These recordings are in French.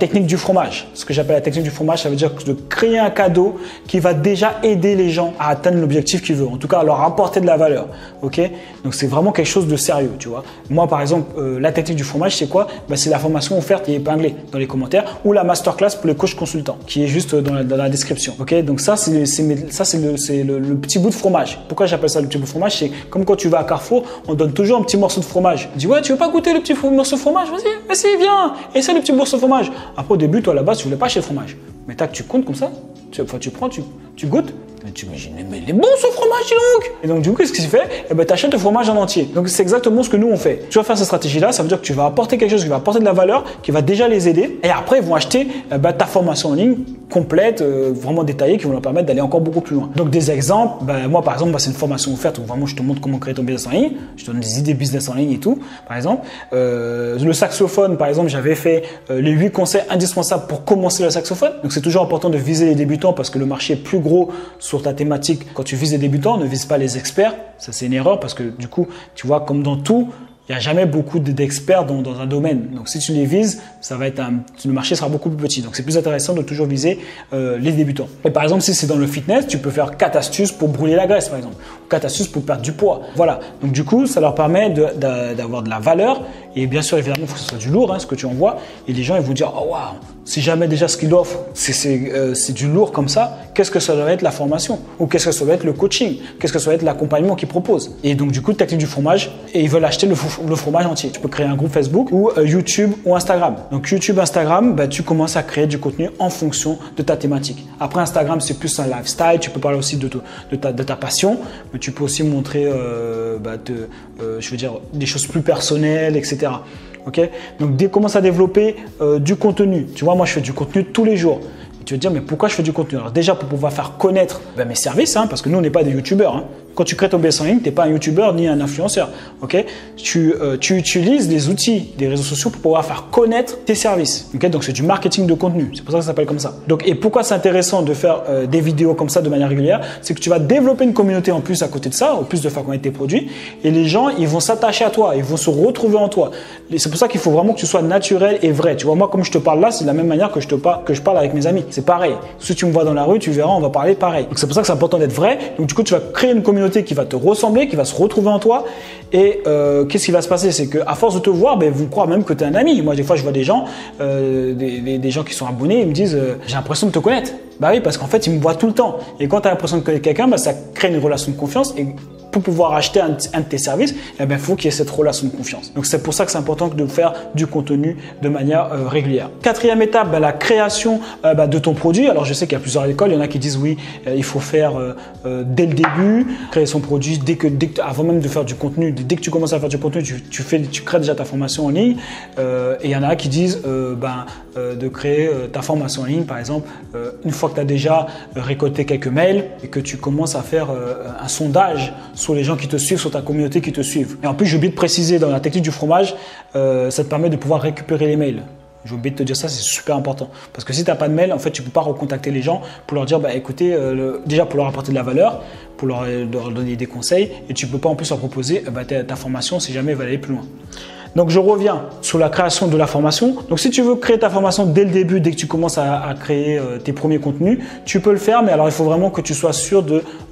technique du fromage. Ce que j'appelle la technique du fromage, ça veut dire de créer un cadeau qui va déjà aider les gens à atteindre l'objectif qu'ils veulent. En tout cas, à leur apporter de la valeur. Ok? Donc c'est vraiment quelque chose de sérieux, tu vois? Moi, par exemple, euh, la technique du fromage, c'est quoi? Bah, C'est la formation offerte et épinglée dans les commentaires ou la masterclass pour les coachs consultants qui est juste dans la, description. Ok? Donc ça, c'est ça le, petit bout de fromage. Pourquoi j'appelle ça le petit bout de fromage? C'est comme quand tu vas à Carrefour, on donne toujours un petit morceau de fromage. On dit ouais, tu veux pas goûter le petit morceau de fromage? Vas-y, vas-y, viens. C'est le petit morceau de Après, au début, toi, base, tu voulais pas chez le fromage. Mais tac, tu comptes comme ça. Tu, enfin, tu prends, tu, tu goûtes. Mais tu imagines, mais il est bon ce fromage, donc Et donc, du coup, qu'est-ce qu'il fait Eh ben, tu achètes le fromage en entier. Donc, c'est exactement ce que nous, on fait. Tu vas faire cette stratégie-là, ça veut dire que tu vas apporter quelque chose qui va apporter de la valeur, qui va déjà les aider. Et après, ils vont acheter ben, ta formation en ligne complète, euh, vraiment détaillée, qui vont leur permettre d'aller encore beaucoup plus loin. Donc, des exemples, ben, moi, par exemple, c'est une formation offerte où vraiment je te montre comment créer ton business en ligne. Je te donne des idées business en ligne et tout, par exemple. Euh, le saxophone, par exemple, j'avais fait euh, les 8 conseils indispensables pour commencer le saxophone. Donc, c'est toujours important de viser les débutants parce que le marché est plus gros sur ta thématique quand tu vises les débutants, ne vise pas les experts. Ça, c'est une erreur parce que du coup, tu vois, comme dans tout, il n'y a jamais beaucoup d'experts dans, un domaine. Donc si tu les vises, ça va être un, le marché sera beaucoup plus petit. Donc c'est plus intéressant de toujours viser euh, les débutants. Et par exemple, si c'est dans le fitness, tu peux faire 4 astuces pour brûler la graisse, par exemple, ou 4 astuces pour perdre du poids. Voilà. Donc du coup, ça leur permet d'avoir de, de, la valeur. Et bien sûr, évidemment, il faut que ce soit du lourd, hein, ce que tu envoies. Et les gens, ils vont dire, oh waouh, si jamais déjà ce qu'il offre, euh, c'est du lourd comme ça, qu'est-ce que ça doit être la formation Ou qu'est-ce que ça doit être le coaching? Qu'est-ce que ça doit être l'accompagnement qu'il propose Et donc du coup, technique du fromage, et ils veulent acheter le, fromage entier. Tu peux créer un groupe Facebook ou euh, YouTube ou Instagram. Donc YouTube, Instagram, bah, tu commences à créer du contenu en fonction de ta thématique. Après Instagram, c'est plus un lifestyle, tu peux parler aussi de, ta, passion, mais tu peux aussi montrer, euh, bah, je veux dire, des choses plus personnelles, etc. Ok? Donc, dès commence à développer euh, du contenu. Tu vois, moi, je fais du contenu tous les jours. Tu vas dire, mais pourquoi je fais du contenu? Alors, déjà, pour pouvoir faire connaître ben, mes services, hein, parce que nous, on n'est pas des youtubeurs. Hein. Quand tu crées ton business en ligne, tu n'es pas un youtubeur ni un influenceur. ok? Tu, euh, tu, utilises les outils des réseaux sociaux pour pouvoir faire connaître tes services. ok? Donc c'est du marketing de contenu. C'est pour ça que ça s'appelle comme ça. Donc, et pourquoi c'est intéressant de faire euh, des vidéos comme ça de manière régulière? C'est que tu vas développer une communauté en plus à côté de ça, en plus de faire connaître tes produits. Et les gens, ils vont s'attacher à toi, ils vont se retrouver en toi. C'est pour ça qu'il faut vraiment que tu sois naturel et vrai. Tu vois, moi, comme je te parle là, c'est de la même manière que je, te parle, que je parle avec mes amis. C'est pareil. Si tu me vois dans la rue, tu verras, on va parler pareil. Donc c'est pour ça que c'est important d'être vrai. Donc du coup, tu vas créer une communauté qui va te ressembler qui va se retrouver en toi. Et euh, qu'est-ce qui va se passer? C'est qu'à force de te voir, ben, vous croient même que tu es un ami. Moi, des fois, je vois des gens, euh, des, gens qui sont abonnés, ils me disent euh, J'ai l'impression de te connaître. Bah oui, parce qu'en fait, ils me voient tout le temps. Et quand tu as l'impression de connaître quelqu'un, bah, ça crée une relation de confiance. Pour pouvoir acheter un, de tes services, il eh ben, faut qu'il y ait cette relation de confiance. Donc c'est pour ça que c'est important de faire du contenu de manière euh, régulière. Quatrième étape, ben, la création euh, ben, de ton produit. Alors je sais qu'il y a plusieurs écoles, il y en a qui disent oui, euh, il faut faire dès le début, créer son produit dès que, dès que, avant même de faire du contenu, dès que tu commences à faire du contenu, tu crées déjà ta formation en ligne. et il y en a qui disent ben, de créer ta formation en ligne, par exemple, une fois que tu as déjà récolté quelques mails et que tu commences à faire un sondage sur les gens qui te suivent, sur ta communauté qui te suivent. Et en plus, j'ai oublié de préciser dans la technique du fromage, euh, ça te permet de pouvoir récupérer les mails. J'ai oublié de te dire ça, c'est super important. Parce que si tu n'as pas de mail, en fait, tu ne peux pas recontacter les gens pour leur dire, bah, écoutez, euh, déjà pour leur apporter de la valeur, pour leur, donner des conseils, et tu ne peux pas en plus leur proposer bah, ta, formation si jamais ils veulent aller plus loin. Donc je reviens sur la création de la formation. Donc si tu veux créer ta formation dès le début, dès que tu commences à, créer euh, tes premiers contenus, tu peux le faire, mais alors il faut vraiment que tu sois sûr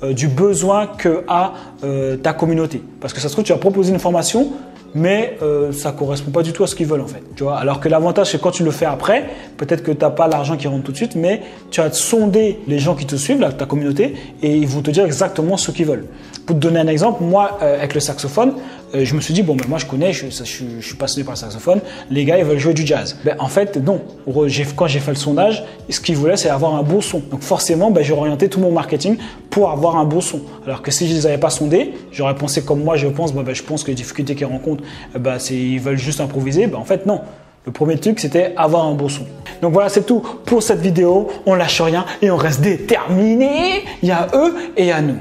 euh, du besoin que a euh, ta communauté. Parce que ça se trouve, tu vas proposer une formation, mais euh, ça correspond pas du tout à ce qu'ils veulent en fait. Tu vois Alors que l'avantage c'est quand tu le fais après, peut-être que tu n'as pas l'argent qui rentre tout de suite, mais tu as sondé les gens qui te suivent, ta communauté, et ils vont te dire exactement ce qu'ils veulent. Pour te donner un exemple, moi avec le saxophone, euh, je me suis dit, bon, ben, moi je connais, je, suis passionné par le saxophone, les gars ils veulent jouer du jazz. Ben, en fait, non. Quand j'ai fait le sondage, ce qu'ils voulaient c'est avoir un beau son. Donc forcément, ben, j'ai orienté tout mon marketing pour avoir un beau son. Alors que si je ne les avais pas sondés, j'aurais pensé comme moi, je pense, ben, je pense que les difficultés qu'ils rencontrent, ben, c'est ils veulent juste improviser. Ben, en fait, non. Le premier truc, c'était avoir un beau son. Donc voilà, c'est tout pour cette vidéo. On lâche rien et on reste déterminé. Il y a eux et a nous.